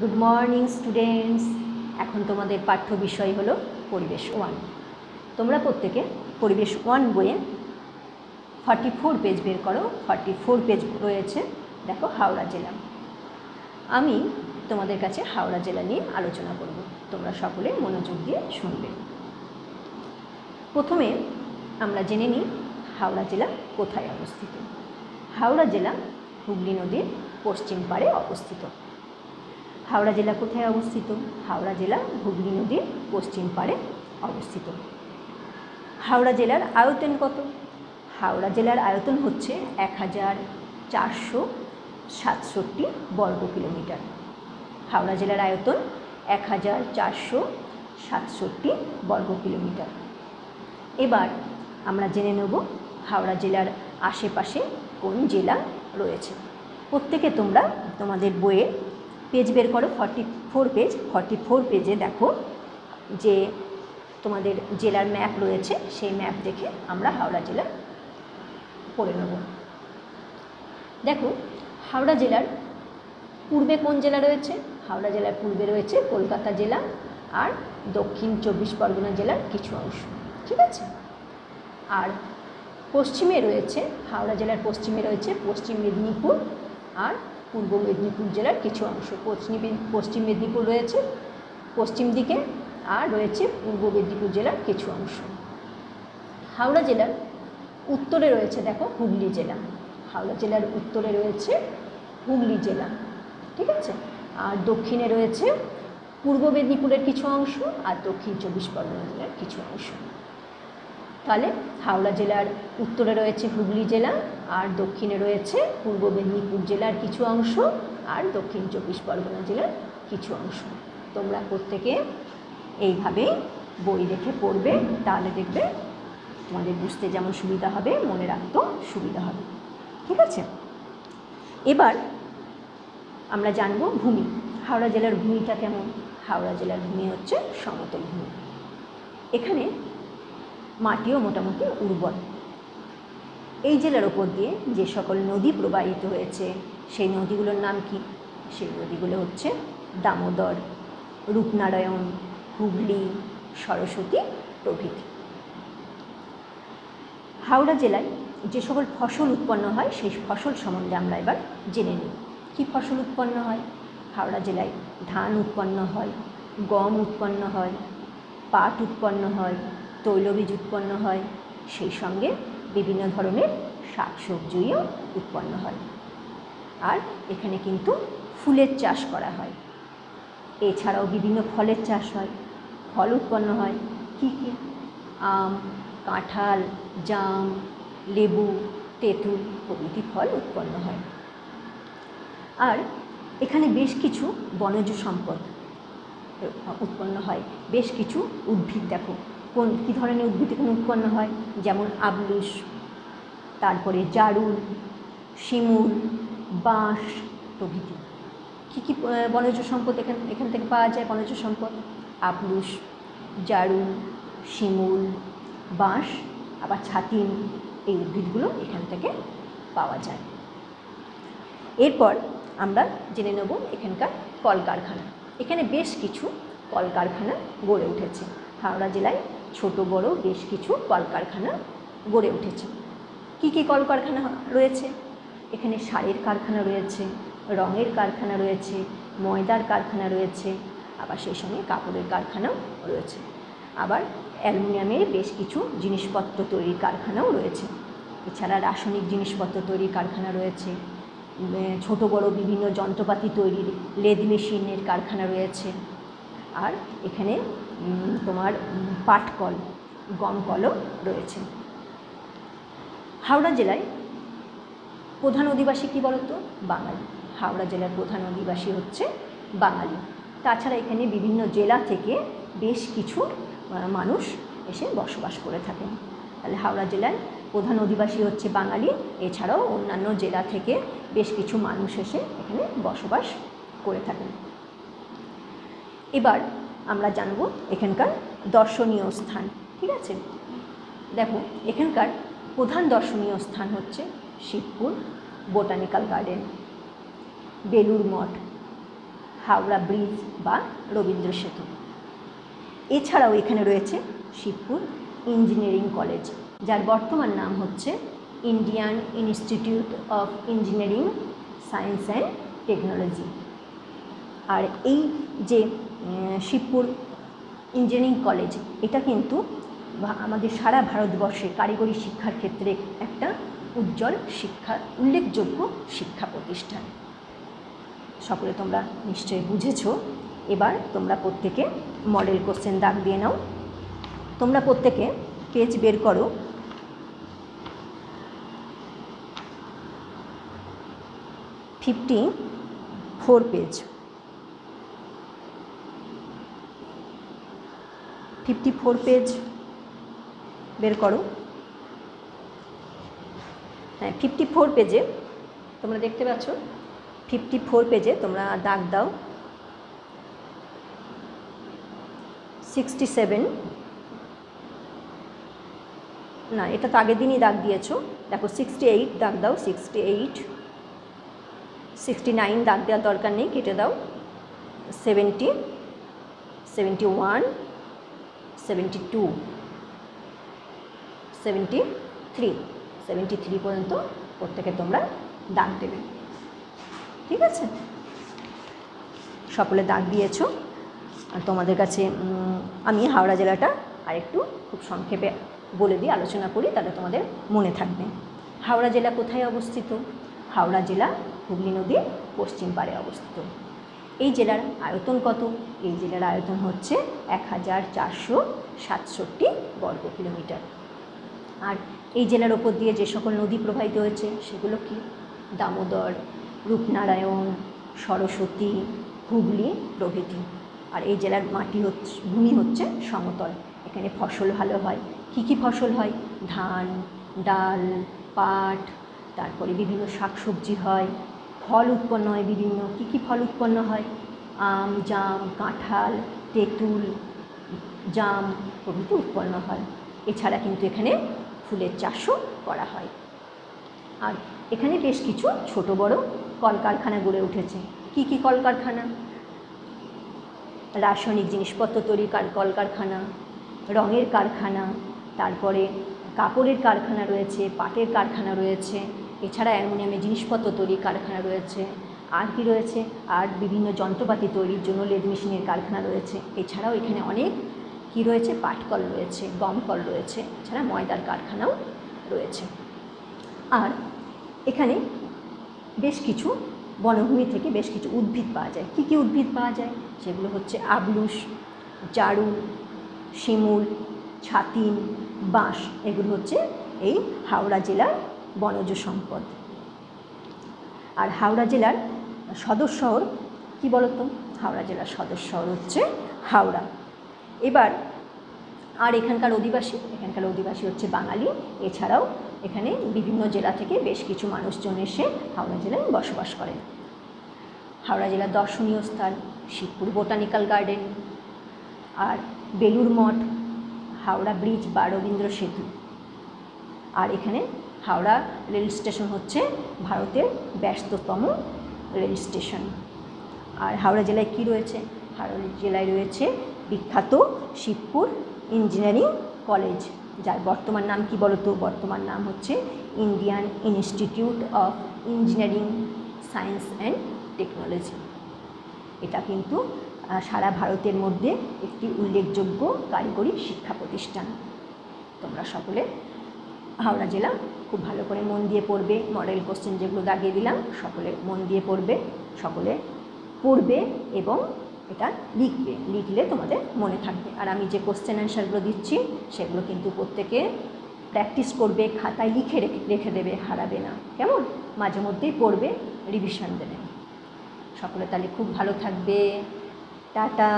Good morning students এখন তোমাদের পাঠ্য বিষয় হলো পরিবেশ ওয়ান তোমরা প্রত্যেকে পরিবেশ ওয়ান বইয়ে ফর্টি ফোর পেজ বের করো। ফর্টি ফোর পেজ রয়েছে। দেখো হাওড়া জেলা। আমি তোমাদের কাছে হাওড়া জেলা নিয়ে আলোচনা করব। তোমরা সকলে মনোযোগ দিয়ে শুনবে। প্রথমে আমরা জেনে নিই হাওড়া জেলা কোথায় অবস্থিত। হাওড়া জেলা হুগলি নদীর পশ্চিম পাড়ে অবস্থিত। হাওড়া জেলা কোথায় অবস্থিত? হাওড়া জেলা হুগলি নদীর পশ্চিম পাড়ে অবস্থিত। হাওড়া জেলার আয়তন কত? হাওড়া জেলার আয়তন হচ্ছে এক হাজার চারশো সাতষট্টি বর্গ কিলোমিটার। হাওড়া জেলার আয়তন এক হাজার চারশো সাতষট্টি বর্গ কিলোমিটার। এবার আমরা জেনে নেব হাওড়া জেলার আশেপাশে কোন জেলা রয়েছে। প্রত্যেকে তোমরা তোমাদের বইয়ে পেজ বের করো forty four page forty four পেজে দেখো যে তোমাদের জেলার ম্যাপ রয়েছে, সেই ম্যাপ দেখে আমরা হাওড়া জেলা পড়ে নেব। দেখো, হাওড়া জেলার পূর্বে কোন জেলা রয়েছে? হাওড়া জেলার পূর্বে রয়েছে কলকাতা জেলা আর দক্ষিণ চব্বিশ পরগনা জেলার কিছু অংশ, ঠিক আছে? আর পশ্চিমে রয়েছে, হাওড়া জেলার পশ্চিমে রয়েছে পশ্চিম মেদিনীপুর আর পূর্ব মেদিনীপুর জেলার কিছু অংশ। পশ্চিম পশ্চিম মেদিনীপুর রয়েছে, পশ্চিম দিকে আর রয়েছে পূর্ব মেদিনীপুর জেলার কিছু অংশ। হাওড়া জেলার উত্তরে রয়েছে, দেখো, হুগলি জেলা। হাওড়া জেলার উত্তরে রয়েছে হুগলি জেলা, ঠিক আছে? আর দক্ষিণে রয়েছে পূর্ব মেদিনীপুরের কিছু অংশ আর দক্ষিণ চব্বিশ পরগনা জেলার কিছু অংশ। তাহলে হাওড়া জেলার উত্তরে রয়েছে হুগলি জেলা, আর দক্ষিণে রয়েছে পূর্ব মেদিনীপুর জেলার কিছু অংশ, আর দক্ষিণ চব্বিশ পরগনা জেলার কিছু অংশ। তোমরা প্রত্যেকে এইভাবেই বই দেখে পড়বে, তাহলে দেখবে তোমাদের বুঝতে যেমন সুবিধা হবে, মনে রাখতেও সুবিধা হবে। ঠিক আছে? এবার আমরা জানব ভূমি। হাওড়া জেলার ভূমিটা কেমন? হাওড়া জেলার ভূমি হচ্ছে সমতল ভূমি। এখানে মাটিও মোটামুটি উর্বর। এই জেলার ওপর দিয়ে যে সকল নদী প্রবাহিত হয়েছে, সেই নদীগুলোর নাম কি? সেই নদীগুলো হচ্ছে দামোদর, রূপনারায়ণ, হুগলি, সরস্বতী প্রভৃতি। হাওড়া জেলায় যে সকল ফসল উৎপন্ন হয়, সেই ফসল সম্বন্ধে আমরা এবার জেনে নিই। কী ফসল উৎপন্ন হয়? হাওড়া জেলায় ধান উৎপন্ন হয়, গম উৎপন্ন হয়, পাট উৎপন্ন হয় তৈলবীজ উৎপন্ন হয়। সেই সঙ্গে বিভিন্ন ধরনের শাকসবজিও উৎপন্ন হয়। আর এখানে কিন্তু ফুলের চাষ করা হয়। এছাড়াও বিভিন্ন ফলের চাষ হয়। ফল উৎপন্ন হয়। কী কী? আম, কাঁঠাল, জাম, লেবু, তেঁতুল প্রভৃতি ফল উৎপন্ন হয়। আর এখানে বেশ কিছু বনজ সম্পদ উৎপন্ন হয়। বেশ কিছু উদ্ভিদ দেখো। কোন, কী ধরনের উদ্ভিদ এখানে উৎপন্ন হয়? যেমন আবলুস, তারপরে জারুল, শিমুল, বাঁশ প্রভৃতি। কী কী বনজ সম্পদ এখান এখান থেকে পাওয়া যায় বনজ সম্পদ? আবলুস, জারুল, শিমুল, বাঁশ, আবার ছাতিন এই উদ্ভিদগুলো এখান থেকে পাওয়া যায়। এরপর আমরা জেনে নেব এখানকার কলকারখানা। এখানে বেশ কিছু কলকারখানা গড়ে উঠেছে। হাওড়া জেলায় ছোট, বড় বেশ কিছু কলকারখানা গড়ে উঠেছে। কী কী কলকারখানা রয়েছে? এখানে শাড়ির কারখানা রয়েছে, রঙের কারখানা রয়েছে, ময়দার কারখানা রয়েছে, আবার সেই সঙ্গে কাপড়ের কারখানাও রয়েছে। আবার অ্যালুমিনিয়ামের বেশ কিছু জিনিসপত্র তৈরির কারখানাও রয়েছে। এছাড়া রাসায়নিক জিনিসপত্র তৈরির কারখানা রয়েছে। ছোট, বড় বিভিন্ন যন্ত্রপাতি তৈরির লেদ মেশিনের কারখানা রয়েছে। আর এখানে তোমার পাটকল গমকলও রয়েছে। হাওড়া জেলায় প্রধান অধিবাসী কী বলতো? বাঙালি। হাওড়া জেলার প্রধান অধিবাসী হচ্ছে বাঙালি। তাছাড়া এখানে বিভিন্ন জেলা থেকে বেশ কিছু মানুষ এসে বসবাস করে থাকেন। তাহলে হাওড়া জেলায় প্রধান অধিবাসী হচ্ছে বাঙালি। এছাড়াও অন্যান্য জেলা থেকে বেশ কিছু মানুষ এসে এখানে বসবাস করে থাকেন। এবার আমরা জানব এখানকার দর্শনীয় স্থান, ঠিক আছে? দেখো, এখানকার প্রধান দর্শনীয় স্থান হচ্ছে Shibpur botanical garden Belur Math, Howrah bridge বা রবীন্দ্র সেতু। এছাড়াও এখানে রয়েছে শিবপুর ইঞ্জিনিয়ারিং কলেজ, যার বর্তমান নাম হচ্ছে Indian institute of engineering science and technology. আর এই যে শিবপুর ইঞ্জিনিয়ারিং কলেজ এটা কিন্তু আমাদের সারা ভারতবর্ষে কারিগরি শিক্ষার ক্ষেত্রে একটা উজ্জ্বল শিক্ষা, উল্লেখযোগ্য শিক্ষা প্রতিষ্ঠান। সকলে তোমরা নিশ্চয়ই বুঝেছ। এবার তোমরা প্রত্যেকে মডেল কোশ্চেন দাগ দিয়ে নাও। তোমরা প্রত্যেকে পেজ বের করো। Fifty four page fifty four page বের করো। হ্যাঁ ফিফটি ফোর পেজে তোমরা দেখতে পাচ্ছ ফিফটি ফোর পেজে তোমরা দাগ দাও। সিক্সটি সেভেন না, এটা তো আগের দিনই দাগ দিয়েছ। দেখো সিক্সটি এইট দাগ দাও সিক্সটি এইট সিক্সটি নাইন দাগ দেওয়ার দরকার নেই, কেটে দাও। Seventy seventy one seventy two seventy three seventy three পর্যন্ত প্রত্যেকে তোমরা দাগ দেবে। ঠিক আছে? সকলে দাগ দিয়েছ। আর তোমাদের কাছে আমি হাওড়া জেলাটা আরেকটু খুব সংক্ষেপে বলে দিই, আলোচনা করি, তাহলে তোমাদের মনে থাকবে। হাওড়া জেলা কোথায় অবস্থিত? হাওড়া জেলা হুগলি নদীর পশ্চিম পাড়ে অবস্থিত। এই জেলার আয়তন কত? এই জেলার আয়তন হচ্ছে এক হাজার চারশো সাতষট্টি বর্গ কিলোমিটার। আর এই জেলার ওপর দিয়ে যে সকল নদী প্রবাহিত হয়েছে, সেগুলো কি? দামোদর, রূপনারায়ণ, সরস্বতী, হুগলি প্রভৃতি। আর এই জেলার মাটি হচ্ছে, ভূমি হচ্ছে সমতল। এখানে ফসল ভালো হয়। কী কী ফসল হয়? ধান, ডাল, পাট, তারপরে বিভিন্ন শাকসবজি হয়। ফল উৎপন্ন হয় বিভিন্ন। কী কী ফল উৎপন্ন হয়? আম, জাম, কাঁঠাল, তেঁতুল, জাম প্রভৃতি উৎপন্ন হয়। এছাড়া কিন্তু এখানে ফুলের চাষও করা হয়। আর এখানে বেশ কিছু ছোট বড় কলকারখানা গড়ে উঠেছে। কি কি কলকারখানা? রাসায়নিক জিনিসপত্র তৈরি কার কলকারখানা, রঙের কারখানা, তারপরে কাপড়ের কারখানা রয়েছে, পাটের কারখানা রয়েছে এছাড়া অ্যালুমিনিয়ামের জিনিসপত্র তৈরির কারখানা রয়েছে। আর কি রয়েছে? আর বিভিন্ন যন্ত্রপাতি তৈরির জন্য লেদ মেশিনের কারখানা রয়েছে। এছাড়াও এখানে অনেক কি রয়েছে? পাটকল রয়েছে, গমকল রয়েছে, এছাড়া ময়দার কারখানাও রয়েছে। আর এখানে বেশ কিছু বনভূমি থেকে বেশ কিছু উদ্ভিদ পাওয়া যায়। কী কী উদ্ভিদ পাওয়া যায়? সেগুলো হচ্ছে আবলুস, জারু, শিমুল, ছাতিন, বাঁশ। এগুলো হচ্ছে এই হাওড়া জেলার বনজ সম্পদ। আর হাওড়া জেলার সদর শহর, কী বলতো? হাওড়া জেলার সদর শহর হচ্ছে হাওড়া। এবার আর এখানকার অধিবাসী এখানকার অধিবাসী হচ্ছে বাঙালি। এছাড়াও এখানে বিভিন্ন জেলা থেকে বেশ কিছু মানুষজন এসে হাওড়া জেলায় বসবাস করেন। হাওড়া জেলার দর্শনীয় স্থান শিবপুর বোটানিক্যাল গার্ডেন। আর বেলুর মঠ, হাওড়া ব্রিজ বা রবীন্দ্র সেতু। আর এখানে হাওড়া রেল স্টেশন হচ্ছে ভারতের ব্যস্ততম রেল স্টেশন। আর হাওড়া জেলায় কি রয়েছে? হাওড়া জেলায় রয়েছে বিখ্যাত শিবপুর ইঞ্জিনিয়ারিং কলেজ, যার বর্তমান নাম কি বলতো? বর্তমান নাম হচ্ছে Indian institute of engineering science and technology. এটা কিন্তু সারা ভারতের মধ্যে একটি উল্লেখযোগ্য কারিগরি শিক্ষা প্রতিষ্ঠান। তোমরা সকলে হাওড়া জেলা, খুব ভালো করে মন দিয়ে পড়বে মডেল কোশ্চেন যেগুলো দাগিয়ে দিলাম, সকলে মন দিয়ে পড়বে, সকলে পড়বে এবং এটা লিখবে, লিখলে তোমাদের মনে থাকবে। আর আমি যে কোশ্চেন অ্যান্সারগুলো দিচ্ছি, সেগুলো কিন্তু প্রত্যেকে প্র্যাকটিস করবে, খাতায় লিখে রেখে দেবে, হারাবে না। কেমন? মাঝে মধ্যেই পড়বে রিভিশন দেবে। সকলে তাহলে খুব ভালো থাকবে। টাটা।